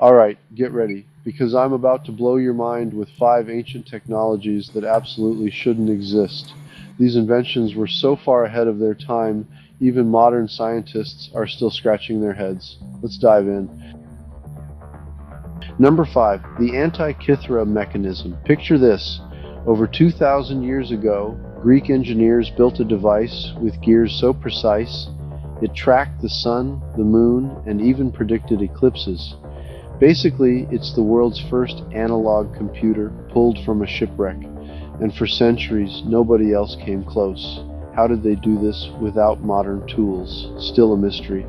Alright, get ready, because I'm about to blow your mind with five ancient technologies that absolutely shouldn't exist. These inventions were so far ahead of their time, even modern scientists are still scratching their heads. Let's dive in. Number five, the Antikythera mechanism. Picture this. Over 2,000 years ago, Greek engineers built a device with gears so precise it tracked the sun, the moon, and even predicted eclipses. Basically, it's the world's first analog computer pulled from a shipwreck, and for centuries nobody else came close. How did they do this without modern tools? Still a mystery.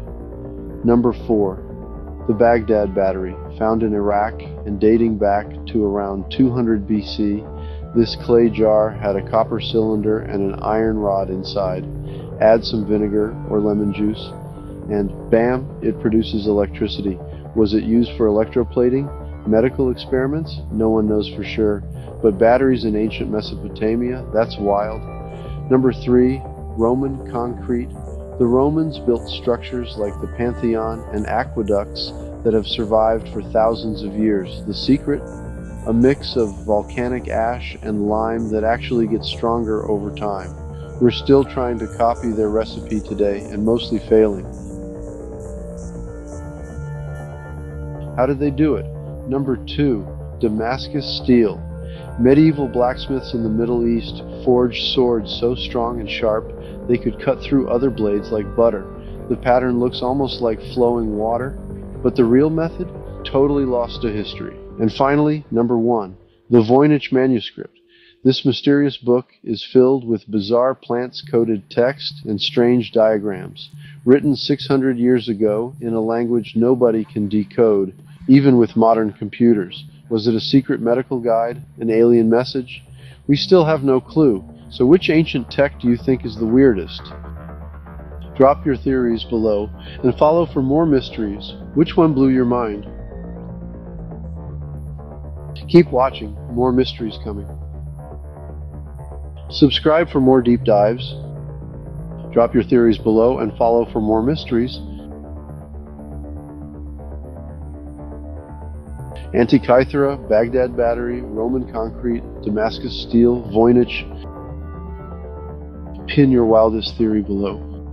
Number 4. The Baghdad Battery, found in Iraq and dating back to around 200 BC, this clay jar had a copper cylinder and an iron rod inside. Add some vinegar or lemon juice, and bam, it produces electricity. Was it used for electroplating? Medical experiments? No one knows for sure. But batteries in ancient Mesopotamia? That's wild. Number three, Roman concrete. The Romans built structures like the Pantheon and aqueducts that have survived for thousands of years. The secret? A mix of volcanic ash and lime that actually gets stronger over time. We're still trying to copy their recipe today and mostly failing. How did they do it? Number two, Damascus steel. Medieval blacksmiths in the Middle East forged swords so strong and sharp they could cut through other blades like butter. The pattern looks almost like flowing water, but the real method? Totally lost to history. And finally, number one, the Voynich manuscript. This mysterious book is filled with bizarre plants coded text and strange diagrams, written 600 years ago in a language nobody can decode even with modern computers. Was it a secret medical guide? An alien message? We still have no clue. So which ancient tech do you think is the weirdest? Drop your theories below and follow for more mysteries. Which one blew your mind? Keep watching, more mysteries coming. Subscribe for more deep dives. Drop your theories below and follow for more mysteries. Antikythera, Baghdad Battery, Roman Concrete, Damascus Steel, Voynich. Pin your wildest theory below.